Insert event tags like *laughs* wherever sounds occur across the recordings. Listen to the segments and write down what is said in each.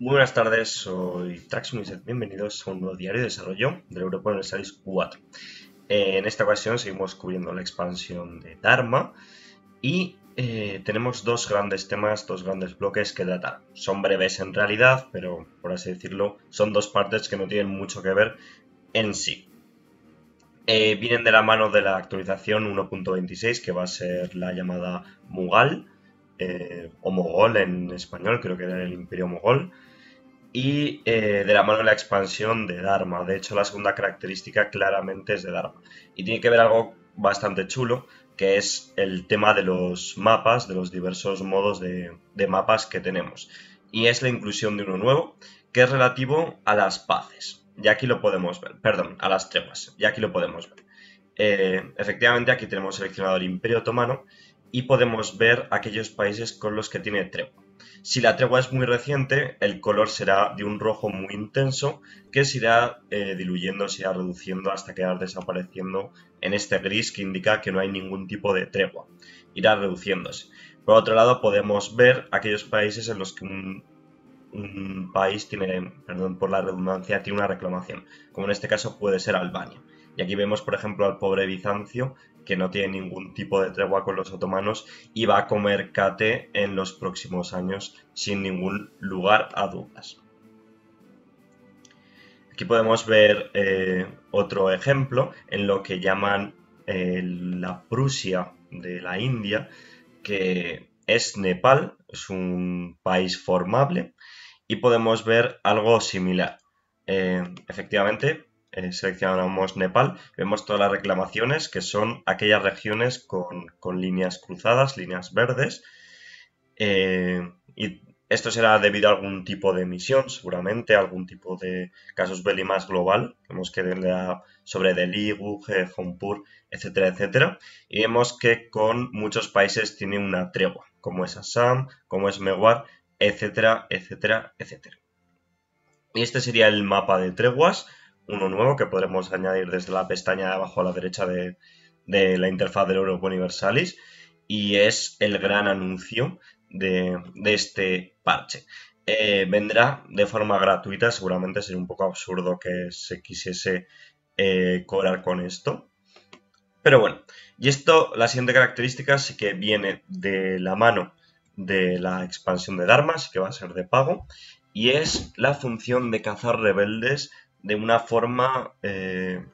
Muy buenas tardes, soy Traxmuset. Bienvenidos a un nuevo diario de desarrollo del Europa Universalis 4. En esta ocasión seguimos cubriendo la expansión de Dharma y eh, tenemos dos grandes temas, dos grandes bloques que tratar. Son breves en realidad, pero por así decirlo, son dos partes que no tienen mucho que ver en sí. Eh, vienen de la mano de la actualización 1.26, que va a ser la llamada Mughal, eh, o Mogol en español, creo que era el Imperio Mogol y eh, de la mano de la expansión de Dharma. De hecho, la segunda característica claramente es de Dharma. Y tiene que ver algo bastante chulo, que es el tema de los mapas, de los diversos modos de, mapas que tenemos. Y es la inclusión de uno nuevo, que es relativo a las paces. Y aquí lo podemos ver, perdón, a las treguas. Y aquí lo podemos ver. Eh, efectivamente, aquí tenemos seleccionado el Imperio Otomano y podemos ver aquellos países con los que tiene tregua. Si la tregua es muy reciente, el color será de un rojo muy intenso que se irá eh, diluyendo, se irá reduciendo hasta quedar desapareciendo en este gris que indica que no hay ningún tipo de tregua. Irá reduciéndose. Por otro lado, podemos ver aquellos países en los que un, un país tiene, perdón por la redundancia, tiene una reclamación, como en este caso puede ser Albania. Y aquí vemos, por ejemplo, al pobre Bizancio, que no tiene ningún tipo de tregua con los otomanos y va a comer cate en los próximos años sin ningún lugar a dudas. Aquí podemos ver eh, otro ejemplo en lo que llaman eh, la Prusia de la India, que es Nepal, es un país formable, y podemos ver algo similar. Eh, efectivamente, seleccionamos Nepal, vemos todas las reclamaciones que son aquellas regiones con, líneas cruzadas, líneas verdes. Eh, y esto será debido a algún tipo de emisión, seguramente, algún tipo de casus belli más global. Vemos que sobre Delhi, Guge, Honpur, etcétera, etcétera. Y vemos que con muchos países tiene una tregua, como es Assam, como es Mewar, etcétera, etcétera, etcétera. Y este sería el mapa de treguas uno nuevo que podremos añadir desde la pestaña de abajo a la derecha de, la interfaz del Europa Universalis y es el gran anuncio de, este parche. Eh, vendrá de forma gratuita, seguramente sería un poco absurdo que se quisiese eh, cobrar con esto. Pero bueno, y esto, la siguiente característica sí que viene de la mano de la expansión de Dharma, así que va a ser de pago, y es la función de cazar rebeldes de una forma eh,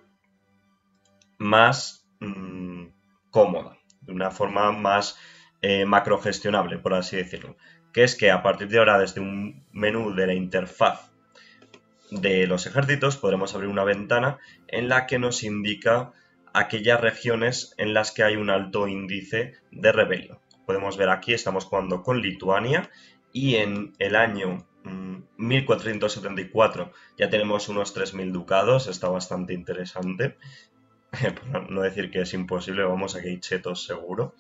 más mm, cómoda, de una forma más eh, macrogestionable, por así decirlo. Que es que a partir de ahora, desde un menú de la interfaz de los ejércitos, podremos abrir una ventana en la que nos indica aquellas regiones en las que hay un alto índice de rebelión. Podemos ver aquí, estamos jugando con Lituania y en el año 1474 ya tenemos unos 3.000 ducados, está bastante interesante. *laughs* No decir que es imposible, vamos a que hay chetos seguro.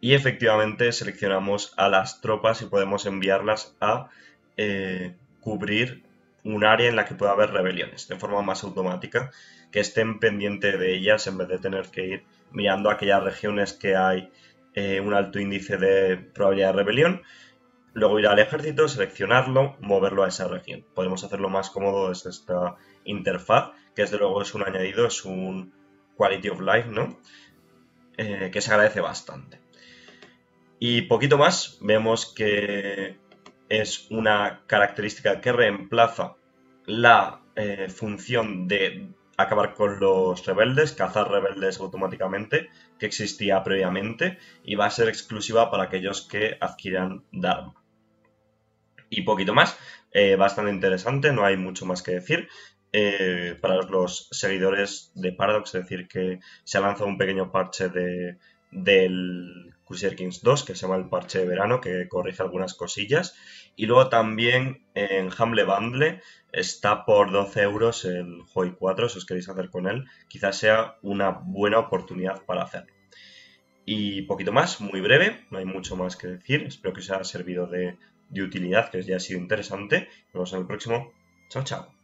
Y efectivamente seleccionamos a las tropas y podemos enviarlas a eh, cubrir un área en la que pueda haber rebeliones de forma más automática, que estén pendientes de ellas en vez de tener que ir mirando aquellas regiones que hay eh, un alto índice de probabilidad de rebelión Luego ir al ejército, seleccionarlo, moverlo a esa región. Podemos hacerlo más cómodo desde esta interfaz, que desde luego es un añadido, es un quality of life, ¿no? Eh, que se agradece bastante. Y poquito más, vemos que es una característica que reemplaza la eh, función de acabar con los rebeldes, cazar rebeldes automáticamente, que existía previamente, y va a ser exclusiva para aquellos que adquieran Dharma y poquito más. Eh, bastante interesante, no hay mucho más que decir. Eh, para los seguidores de Paradox, es decir, que se ha lanzado un pequeño parche de, del Crusader Kings 2, que se llama el parche de verano, que corrige algunas cosillas. Y luego también en Humble Bundle está por 12 euros el Joy 4, si os queréis hacer con él. Quizás sea una buena oportunidad para hacerlo. Y poquito más, muy breve, no hay mucho más que decir. Espero que os haya servido de, de utilidad, que ya ha sido interesante. Nos vemos en el próximo. Chao, chao.